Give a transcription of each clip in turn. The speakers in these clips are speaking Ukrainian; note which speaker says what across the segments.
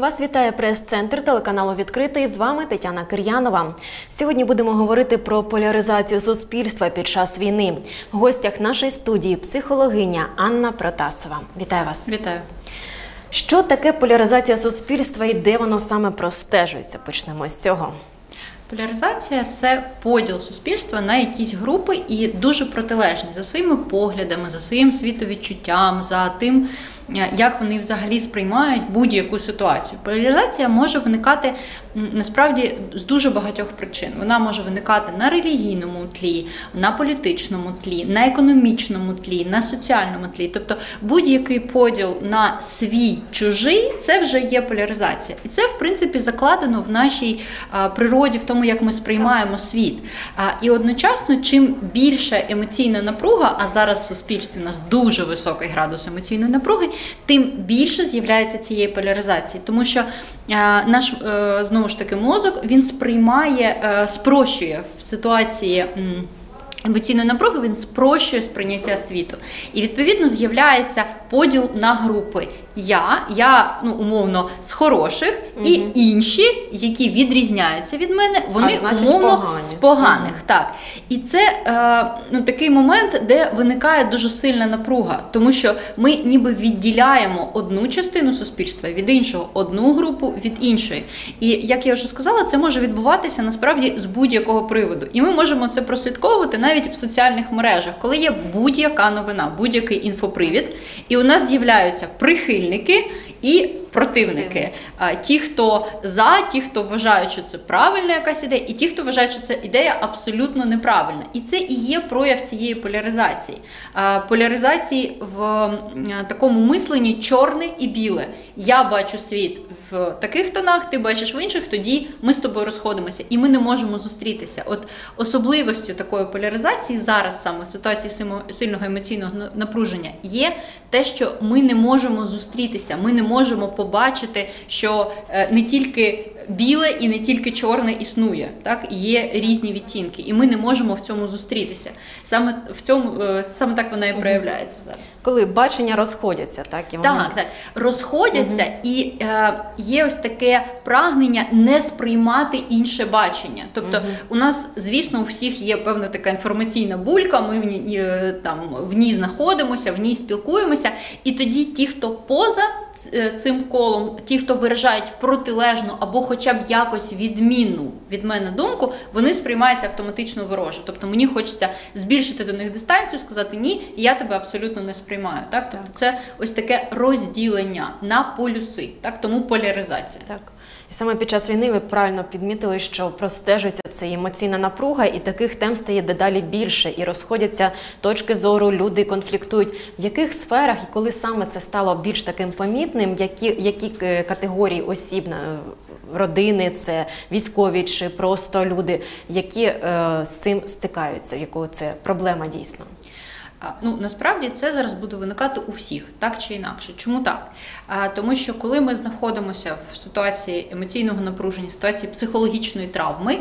Speaker 1: Вас вітає прес-центр телеканалу Відкритий. З вами Тетяна Кир'янова. Сьогодні будемо говорити про поляризацію суспільства під час війни. В гостях нашої студії психологиня Анна Протасова. Вітаю вас.
Speaker 2: Вітаю.
Speaker 1: Що таке поляризація суспільства і де воно саме простежується? Почнемо з цього.
Speaker 2: Поляризація це поділ суспільства на якісь групи і дуже протилежні за своїми поглядами, за своїм світовідчуттям, за тим, як вони взагалі сприймають будь-яку ситуацію. Поляризація може виникати насправді з дуже багатьох причин. Вона може виникати на релігійному тлі, на політичному тлі, на економічному тлі, на соціальному тлі. Тобто будь-який поділ на свій чужий це вже є поляризація. І це, в принципі, закладено в нашій природі, в тому, як ми сприймаємо світ. І одночасно, чим більша емоційна напруга, а зараз в суспільстві у нас дуже високий градус емоційної напруги, тим більше з'являється цієї поляризації, тому що наш е, знову ж таки мозок він сприймає, е, спрощує в ситуації. Емоційної напруги він спрощує сприйняття світу, і відповідно з'являється поділ на групи я, я ну умовно з хороших, угу. і інші, які відрізняються від мене, вони
Speaker 1: а, значить,
Speaker 2: умовно
Speaker 1: погані.
Speaker 2: з поганих. Угу. Так. І це е, ну, такий момент, де виникає дуже сильна напруга, тому що ми ніби відділяємо одну частину суспільства від іншого, одну групу від іншої. І як я вже сказала, це може відбуватися насправді з будь-якого приводу. І ми можемо це прослідковувати навіть в соціальних мережах, коли є будь-яка новина, будь-який інфопривід, і у нас з'являються прихильні прихильники і противники. Ті, хто за, ті, хто вважають, що це правильна якась ідея, і ті, хто вважають, що ця ідея абсолютно неправильна. І це і є прояв цієї поляризації. Поляризації в такому мисленні чорне і біле. Я бачу світ в таких тонах, ти бачиш в інших, тоді ми з тобою розходимося, і ми не можемо зустрітися. От особливостю такої поляризації зараз саме в ситуації сильного емоційного напруження є те, що ми не можемо зустрітися, ми не можемо побачити, що е, не тільки біле і не тільки чорне існує, так є різні відтінки, і ми не можемо в цьому зустрітися. Саме в цьому е, саме так вона і проявляється зараз.
Speaker 1: Коли бачення розходяться, так і вони...
Speaker 2: так, так розходяться, угу. і е, є ось таке прагнення не сприймати інше бачення. Тобто, угу. у нас, звісно, у всіх є певна така інформаційна булька. Ми в ній е, там в ній знаходимося, в ній спілкуємося, і тоді ті, хто поза цим колом, ті, хто виражають протилежну або хоча б якось відмінну від мене думку, вони сприймаються автоматично вороже. Тобто мені хочеться збільшити до них дистанцію, сказати ні, я тебе абсолютно не сприймаю. Так, тобто це ось таке розділення на полюси, так тому поляризація.
Speaker 1: Так. І саме під час війни ви правильно підмітили, що простежується ця емоційна напруга, і таких тем стає дедалі більше, і розходяться точки зору, люди конфліктують. В яких сферах і коли саме це стало більш таким помітним, які які е, категорії осіб родини, це військові чи просто люди, які е, з цим стикаються, в якого це проблема дійсно?
Speaker 2: Ну насправді це зараз буде виникати у всіх, так чи інакше. Чому так? Тому що коли ми знаходимося в ситуації емоційного напруження, ситуації психологічної травми.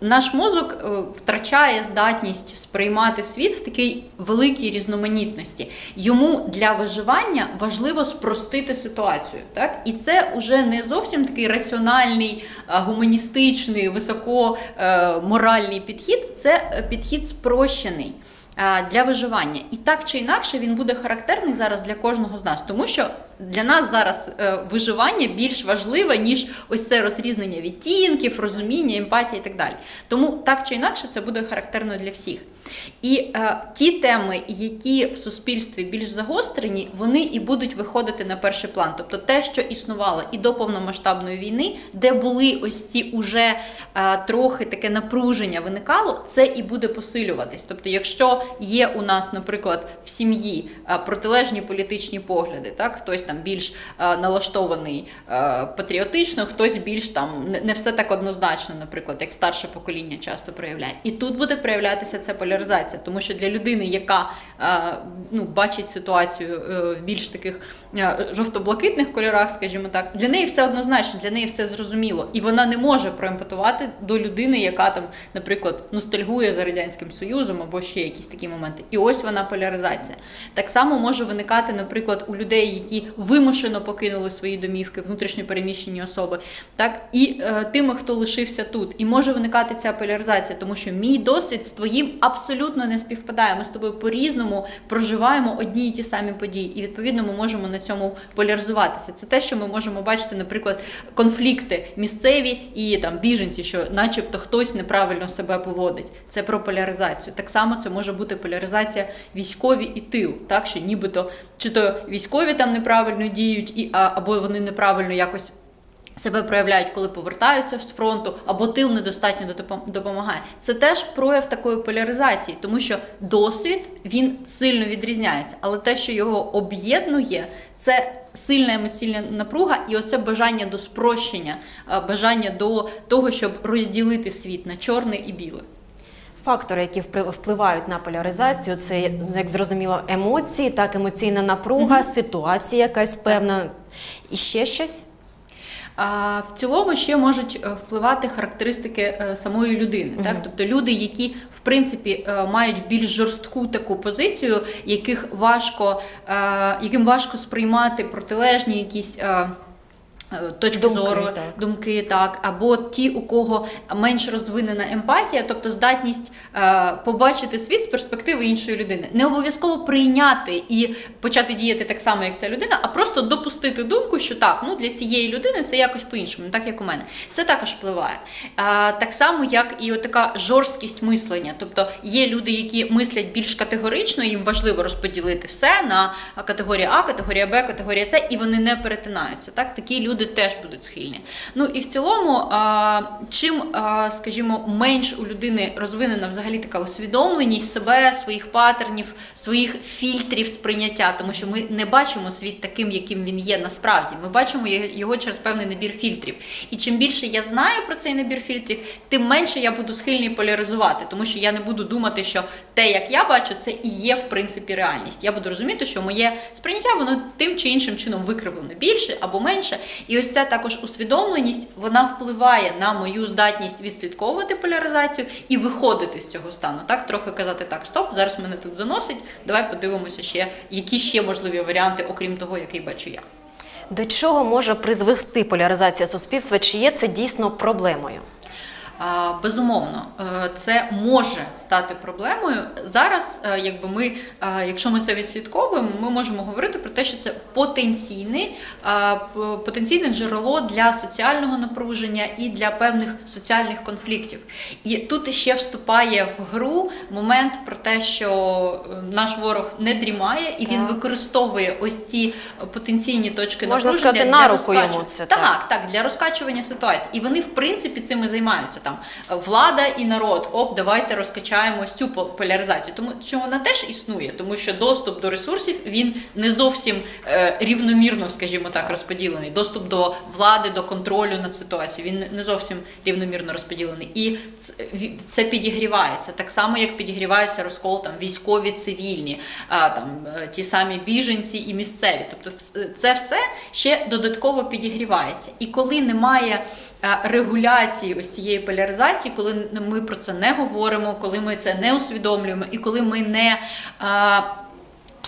Speaker 2: Наш мозок е, втрачає здатність сприймати світ в такій великій різноманітності. Йому для виживання важливо спростити ситуацію. Так? І це вже не зовсім такий раціональний, гуманістичний, високоморальний підхід, це підхід спрощений для виживання. І так чи інакше він буде характерний зараз для кожного з нас, тому що для нас зараз е, виживання більш важливе, ніж ось це розрізнення відтінків, розуміння, емпатія і так далі. Тому так чи інакше це буде характерно для всіх. І е, ті теми, які в суспільстві більш загострені, вони і будуть виходити на перший план. Тобто те, що існувало і до повномасштабної війни, де були ось ці уже е, трохи таке напруження виникало, це і буде посилюватись. Тобто, якщо є у нас, наприклад, в сім'ї е, протилежні політичні погляди, так хтось там більш е, налаштований е, патріотично, хтось більш там не все так однозначно, наприклад, як старше покоління часто проявляє. І тут буде проявлятися це поляризація тому що для людини, яка е, ну, бачить ситуацію в більш таких жовто-блакитних кольорах, скажімо так, для неї все однозначно, для неї все зрозуміло, і вона не може проемпатувати до людини, яка там, наприклад, ностальгує за радянським союзом або ще якісь такі моменти. І ось вона поляризація. Так само може виникати, наприклад, у людей, які вимушено покинули свої домівки, внутрішньо переміщені особи, так і е, тими, хто лишився тут. І може виникати ця поляризація, тому що мій досвід з твоїм абсолютно не співпадає. Ми з тобою по-різному проживаємо одні і ті самі події, і відповідно ми можемо на цьому поляризуватися. Це те, що ми можемо бачити, наприклад, конфлікти місцеві і там біженці, що, начебто, хтось неправильно себе поводить. Це про поляризацію. Так само це може бути поляризація військові і тил, так що нібито чи то військові там неправильно діють, і або вони неправильно якось. Себе проявляють, коли повертаються з фронту, або тил недостатньо допомагає. Це теж прояв такої поляризації, тому що досвід він сильно відрізняється. Але те, що його об'єднує, це сильна емоційна напруга, і оце бажання до спрощення, бажання до того, щоб розділити світ на чорне і біле.
Speaker 1: Фактори, які впливають на поляризацію, це як зрозуміло емоції, так емоційна напруга, mm-hmm. ситуація якась певна і ще щось.
Speaker 2: А в цілому ще можуть е, впливати характеристики е, самої людини, mm-hmm. так тобто люди, які в принципі е, мають більш жорстку таку позицію, яких важко, яким важко сприймати протилежні якісь. Е, точки думки, зору, так. думки, так, або ті, у кого менш розвинена емпатія, тобто здатність е, побачити світ з перспективи іншої людини, не обов'язково прийняти і почати діяти так само, як ця людина, а просто допустити думку, що так, ну для цієї людини це якось по-іншому, так як у мене. Це також впливає. Е, так само, як і така жорсткість мислення. Тобто є люди, які мислять більш категорично, їм важливо розподілити все на категорія А, категорія Б, категорія С, і вони не перетинаються. Так, такі люди люди теж будуть схильні. Ну і в цілому, чим, скажімо, менш у людини розвинена взагалі така усвідомленість себе, своїх паттернів, своїх фільтрів сприйняття, тому що ми не бачимо світ таким, яким він є насправді. Ми бачимо його через певний набір фільтрів. І чим більше я знаю про цей набір фільтрів, тим менше я буду схильний поляризувати, тому що я не буду думати, що те, як я бачу, це і є в принципі реальність. Я буду розуміти, що моє сприйняття воно тим чи іншим чином викривлене більше або менше. І ось ця також усвідомленість вона впливає на мою здатність відслідковувати поляризацію і виходити з цього стану. Так, трохи казати так, стоп, зараз мене тут заносить. Давай подивимося ще, які ще можливі варіанти, окрім того, який бачу я.
Speaker 1: До чого може призвести поляризація суспільства? Чи є це дійсно проблемою?
Speaker 2: Безумовно, е, це може стати проблемою. Зараз, е, якби ми, е, якщо ми це відслідковуємо, ми можемо говорити про те, що це потенційне, потенційне джерело для соціального напруження і для певних соціальних конфліктів. І тут ще вступає в гру момент про те, що наш ворог не дрімає і він так. використовує ось ці потенційні точки
Speaker 1: Можна
Speaker 2: напруження
Speaker 1: сказати, на руку йому це
Speaker 2: так, так, так для розкачування ситуації. І вони в принципі цим і займаються там влада і народ. Оп, давайте розкачаємо цю поляризацію. Тому що вона теж існує, тому що доступ до ресурсів він не зовсім е, рівномірно, скажімо так, розподілений. Доступ до влади, до контролю над ситуацією, він не зовсім рівномірно розподілений. І це підігрівається так само, як підігрівається розкол там військові, цивільні, а, там е, ті самі біженці і місцеві. Тобто, це все ще додатково підігрівається. І коли немає Е, регуляції ось цієї поляризації, коли ми про це не говоримо, коли ми це не усвідомлюємо, і коли ми не е,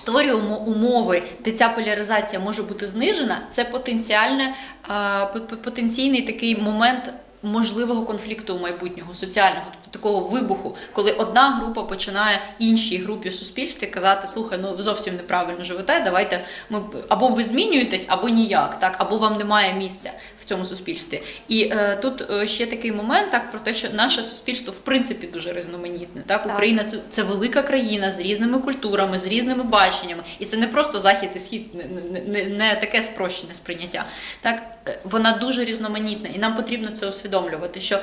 Speaker 2: Створюємо умови, де ця поляризація може бути знижена, це потенціальне, е, потенційний такий момент можливого конфлікту майбутнього соціального, такого вибуху, коли одна група починає іншій групі в суспільстві казати: слухай, ну ви зовсім неправильно живете. Давайте ми або ви змінюєтесь, або ніяк, так або вам немає місця в цьому суспільстві. І е, тут е, ще такий момент, так про те, що наше суспільство в принципі дуже різноманітне. Так, так. Україна це це велика країна з різними культурами, з різними баченнями, і це не просто захід і схід, не, не, не таке спрощене сприйняття. Так е, вона дуже різноманітна, і нам потрібно це усвідомлювати, що е,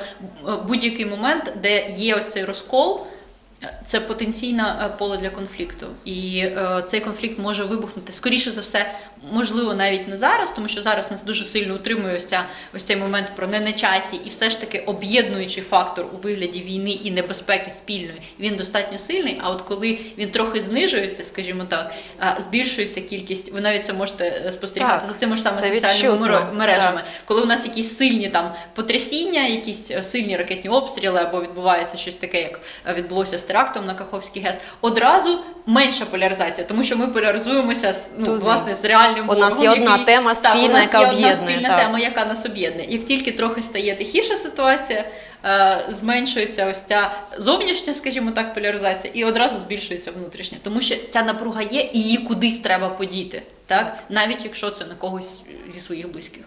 Speaker 2: будь-який момент, де є ось цей розкол. Це потенційне е, поле для конфлікту, і е, цей конфлікт може вибухнути скоріше за все, можливо, навіть не зараз, тому що зараз нас дуже сильно утримує ось, ця, ось цей момент про не на часі, і все ж таки об'єднуючий фактор у вигляді війни і небезпеки спільної він достатньо сильний. А от коли він трохи знижується, скажімо так, е, збільшується кількість, ви навіть це можете е, спостерігати
Speaker 1: Так,
Speaker 2: за цими ж саме соціальними
Speaker 1: відчутно,
Speaker 2: мережами.
Speaker 1: так.
Speaker 2: Коли у нас якісь сильні там потрясіння, якісь сильні ракетні обстріли, або відбувається щось таке, як відбулося з терактом на Каховський ГЕС, одразу менша поляризація, тому що ми поляризуємося з ну власне з реальним
Speaker 1: у нас
Speaker 2: ворогом,
Speaker 1: є одна
Speaker 2: який-
Speaker 1: тема
Speaker 2: Так, у нас
Speaker 1: яка
Speaker 2: є одна спільна
Speaker 1: так.
Speaker 2: тема, яка нас об'єднує. Як тільки трохи стає тихіша ситуація. е, Зменшується ось ця зовнішня, скажімо так, поляризація, і одразу збільшується внутрішня, тому що ця напруга є, і її кудись треба подіти, так навіть якщо це на когось зі своїх близьких.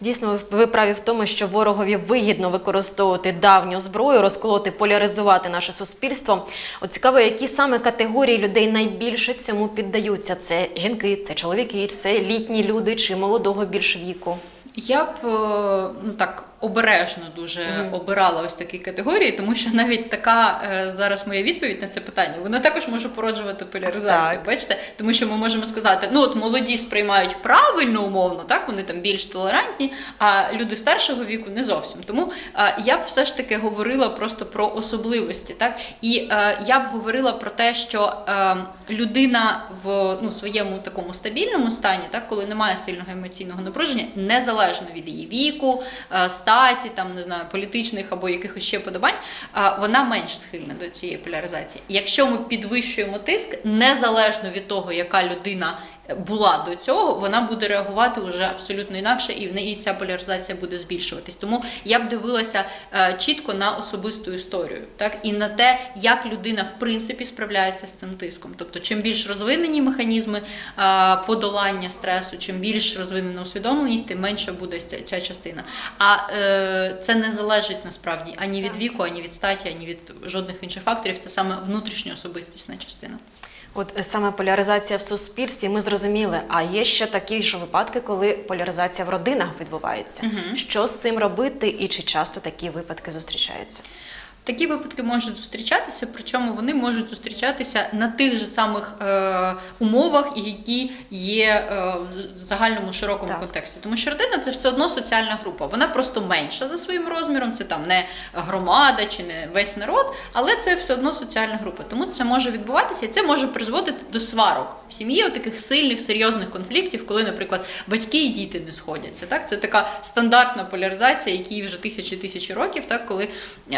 Speaker 1: Дійсно, ви- праві в тому, що ворогові вигідно використовувати давню зброю, розколоти, поляризувати наше суспільство. От цікаво, які саме категорії людей найбільше цьому піддаються? Це жінки, це чоловіки, це літні люди чи молодого більш віку.
Speaker 2: Я б е, ну так обережно дуже обирала ось такі категорії, тому що навіть така е, зараз моя відповідь на це питання, вона також може породжувати поляризацію.
Speaker 1: Так.
Speaker 2: Бачите, тому що ми можемо сказати, ну от молоді сприймають правильно умовно, так вони там більш толерантні, а люди старшого віку не зовсім. Тому е, я б все ж таки говорила просто про особливості, так і е, я б говорила про те, що е, людина в ну, своєму такому стабільному стані, так коли немає сильного емоційного напруження, незалежно від її віку, е, статі, там не знаю, політичних або якихось ще подобань, вона менш схильна до цієї поляризації. Якщо ми підвищуємо тиск, незалежно від того, яка людина була до цього, вона буде реагувати вже абсолютно інакше, і в неї ця поляризація буде збільшуватись. Тому я б дивилася е, чітко на особисту історію, так і на те, як людина в принципі справляється з цим тиском. Тобто, чим більш розвинені механізми е, подолання стресу, чим більш розвинена усвідомленість, тим менше буде ця, частина. А е, це не залежить насправді ані від віку, ані від статі, ані від жодних інших факторів. Це саме внутрішня особистісна частина.
Speaker 1: От е, саме поляризація в суспільстві, ми зрозуміли. А є ще такі ж випадки, коли поляризація в родинах відбувається. Що з цим робити, і чи часто такі випадки зустрічаються?
Speaker 2: Такі випадки можуть зустрічатися, причому вони можуть зустрічатися на тих же самих е, умовах, які є е, в загальному широкому
Speaker 1: Так.
Speaker 2: контексті. Тому що родина це все одно соціальна група. Вона просто менша за своїм розміром. Це там не громада чи не весь народ, але це все одно соціальна група. Тому це може відбуватися, і це може призводити до сварок в сім'ї, таких сильних серйозних конфліктів, коли, наприклад, батьки і діти не сходяться. Так, це така стандартна поляризація, якій вже тисячі тисячі років, так коли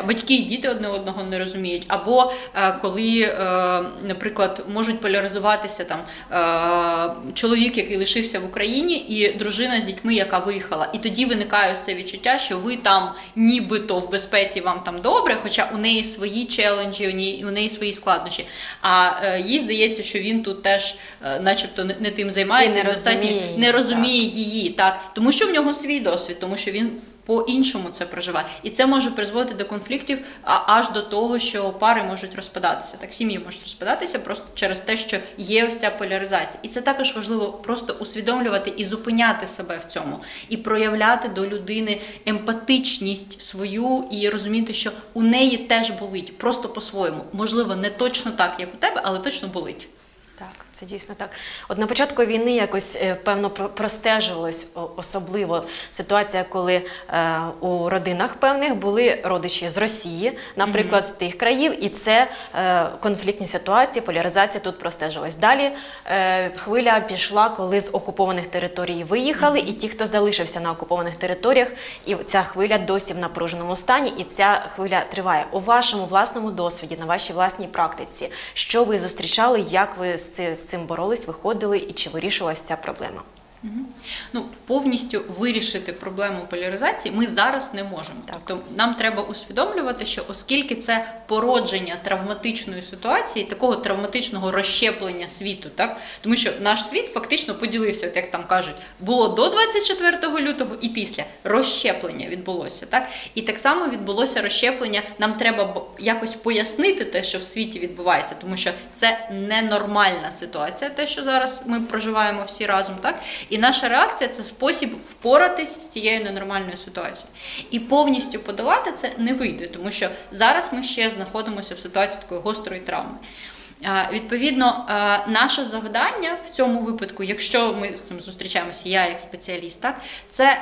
Speaker 2: батьки і діти одне одного не розуміють, або е, коли, е, наприклад, можуть поляризуватися там е, чоловік, який лишився в Україні, і дружина з дітьми, яка виїхала. І тоді виникає це відчуття, що ви там нібито в безпеці, вам там добре, хоча у неї свої челенджі, у неї, у неї свої складнощі. А їй здається, що він тут теж, начебто, не, тим займається,
Speaker 1: І не розуміє
Speaker 2: не розуміє її, так тому що в нього свій досвід, тому що він. По-іншому це проживає, і це може призводити до конфліктів аж до того, що пари можуть розпадатися. Так сім'ї можуть розпадатися просто через те, що є ось ця поляризація. І це також важливо просто усвідомлювати і зупиняти себе в цьому, і проявляти до людини емпатичність свою, і розуміти, що у неї теж болить, просто по-своєму. Можливо, не точно так, як у тебе, але точно болить.
Speaker 1: Так, це дійсно так. От на початку війни якось е, певно про- простежувалась особливо ситуація, коли е, у родинах певних були родичі з Росії, наприклад, з тих країв, і це е, конфліктні ситуації, поляризація тут простежувалась. Далі е, хвиля пішла, коли з окупованих територій виїхали, і ті, хто залишився на окупованих територіях, і ця хвиля досі в напруженому стані, і ця хвиля триває у вашому власному досвіді, на вашій власній практиці. Що ви зустрічали, як ви з цим боролись, виходили, і чи вирішилась ця проблема?
Speaker 2: Ну, повністю вирішити проблему поляризації ми зараз не можемо. Тобто нам треба усвідомлювати, що оскільки це породження травматичної ситуації, такого травматичного розщеплення світу, так тому що наш світ фактично поділився, як там кажуть, було до 24 лютого і після розщеплення відбулося. Так і так само відбулося розщеплення. Нам треба якось пояснити те, що в світі відбувається, тому що це ненормальна ситуація, те, що зараз ми проживаємо всі разом, так і І наша реакція це спосіб впоратись з цією ненормальною ситуацією. І повністю подолати це не вийде, тому що зараз ми ще знаходимося в ситуації такої гострої травми. Відповідно, наше завдання в цьому випадку, якщо ми з цим зустрічаємося, я як спеціаліст, так це,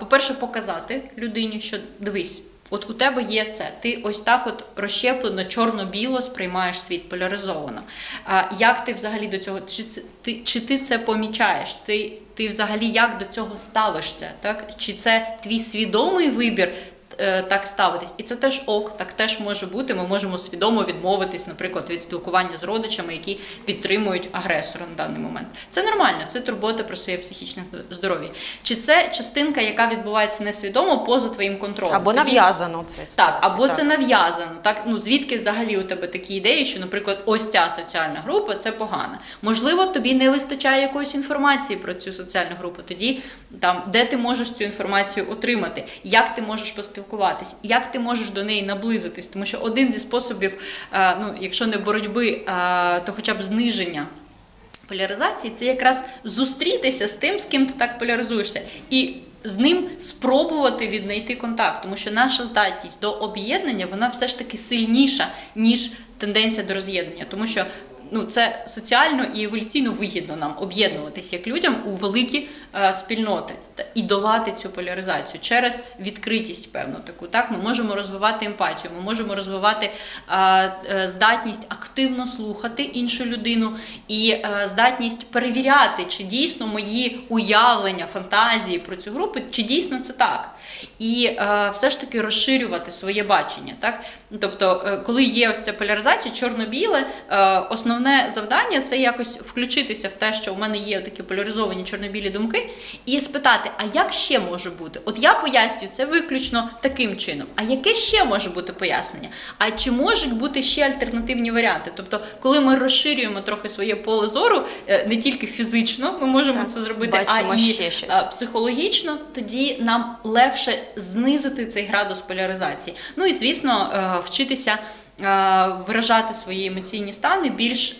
Speaker 2: по-перше, показати людині, що дивись. От у тебе є це, ти ось так от розщеплено, чорно-біло сприймаєш світ поляризовано. А як ти взагалі до цього? Чи ти чи ти це помічаєш? Ти ти взагалі як до цього ставишся? Так? Чи це твій свідомий вибір? Е, Так ставитись, і це теж ок, так теж може бути. Ми можемо свідомо відмовитись, наприклад, від спілкування з родичами, які підтримують агресора на даний момент. Це нормально, це турбота про своє психічне здоров'я. Чи це частинка, яка відбувається несвідомо поза твоїм контролем?
Speaker 1: Або
Speaker 2: Тобі-
Speaker 1: нав'язано це.
Speaker 2: так, або це нав'язано. Так, ну звідки взагалі у тебе такі ідеї, що, наприклад, ось ця соціальна група це погано. Можливо, тобі не вистачає якоїсь інформації про цю соціальну групу. Тоді там, де ти можеш цю інформацію отримати, як ти можеш поспілкуватись, як ти можеш до неї наблизитись. Тому що один зі способів, е, ну якщо не боротьби, е, то хоча б зниження. Поляризації це якраз зустрітися з тим, з ким ти так поляризуєшся, і з ним спробувати віднайти контакт, тому що наша здатність до об'єднання вона все ж таки сильніша, ніж тенденція до роз'єднання, тому що ну це соціально і еволюційно вигідно нам об'єднуватися як людям у великі спільноти та і долати цю поляризацію через відкритість, певну таку. Так, ми можемо розвивати емпатію, ми можемо розвивати е, е, здатність активно слухати іншу людину і е, здатність перевіряти, чи дійсно мої уявлення, фантазії про цю групу, чи дійсно це так. І е, все ж таки розширювати своє бачення. Так? Тобто, е, коли є ось ця поляризація, чорно-біле, е, основне завдання це якось включитися в те, що у мене є такі поляризовані чорно-білі думки, і спитати, а як ще може бути? От я пояснюю це виключно таким чином. А яке ще може бути пояснення? А чи можуть бути ще альтернативні варіанти? Тобто, коли ми розширюємо трохи своє поле зору, е, не тільки фізично ми можемо
Speaker 1: Так,
Speaker 2: це зробити, а і
Speaker 1: ще щось.
Speaker 2: психологічно, тоді нам легше знизити цей градус поляризації. Ну і звісно, е, вчитися е, виражати свої емоційні стани більш.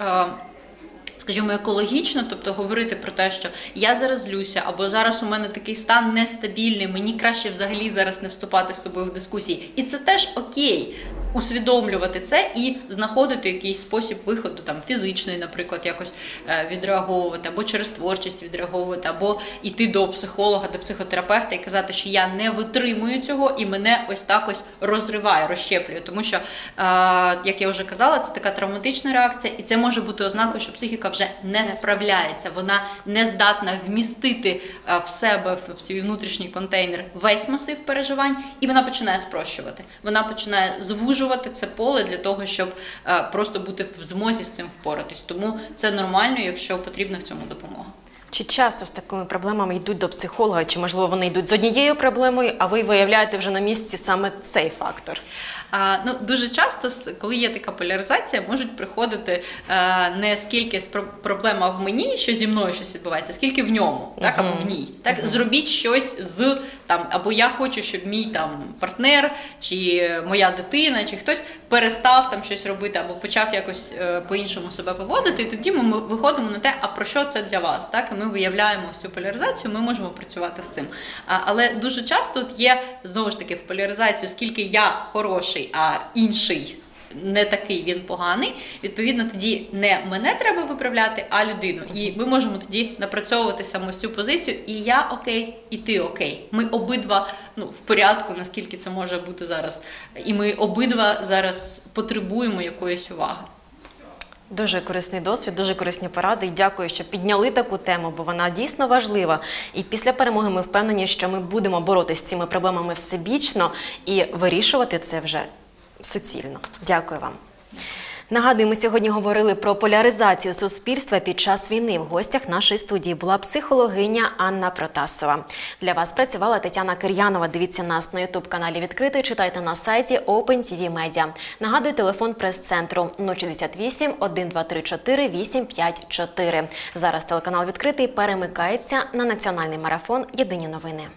Speaker 2: Скажімо, екологічно, тобто говорити про те, що я зараз злюся, або зараз у мене такий стан нестабільний, мені краще взагалі зараз не вступати з тобою в дискусії. І це теж окей. Усвідомлювати це і знаходити якийсь спосіб виходу, там фізичний, наприклад, якось е, відреаговувати, або через творчість відреаговувати, або йти до психолога, до психотерапевта і казати, що я не витримую цього, і мене ось так ось розриває, розщеплює. Тому що, е, як я вже казала, це така травматична реакція, і це може бути ознакою, що психіка вже не справляється, вона не здатна вмістити е, в себе в свій внутрішній контейнер весь масив переживань, і вона починає спрощувати. Вона починає звужувати це поле для того, щоб е, просто бути в змозі з цим впоратись. Тому це нормально, якщо потрібна в цьому допомога.
Speaker 1: Чи часто з такими проблемами йдуть до психолога, чи можливо вони йдуть з однією проблемою, а ви виявляєте вже на місці саме цей фактор?
Speaker 2: А, ну, дуже часто, коли є така поляризація, можуть приходити е, не скільки проблема в мені, що зі мною щось відбувається, скільки в ньому, так, або в ній. Так, зробіть щось з там, або я хочу, щоб мій там партнер, чи моя дитина, чи хтось перестав там щось робити, або почав якось е, по-іншому себе поводити. І тоді ми виходимо на те, а про що це для вас? Так, і ми виявляємо цю поляризацію, ми можемо працювати з цим. Але дуже часто от є знову ж таки в поляризації, оскільки я хороший, а інший. Не такий він поганий. Відповідно, тоді не мене треба виправляти, а людину. І ми можемо тоді напрацьовувати саме цю позицію. І я окей, і ти окей. Ми обидва ну, в порядку, наскільки це може бути зараз. І ми обидва зараз потребуємо якоїсь уваги.
Speaker 1: Дуже корисний досвід, дуже корисні поради. І дякую, що підняли таку тему, бо вона дійсно важлива. І після перемоги ми впевнені, що ми будемо боротися з цими проблемами всебічно і вирішувати це вже суцільно. Дякую вам. Нагадую, ми сьогодні говорили про поляризацію суспільства під час війни. В гостях нашої студії була психологиня Анна Протасова. Для вас працювала Тетяна Кир'янова. Дивіться нас на ютуб каналі відкритий. Читайте на сайті OpenTV Media. Нагадую, телефон прес-центру 068 1234 854. Зараз телеканал відкритий перемикається на національний марафон Єдині новини.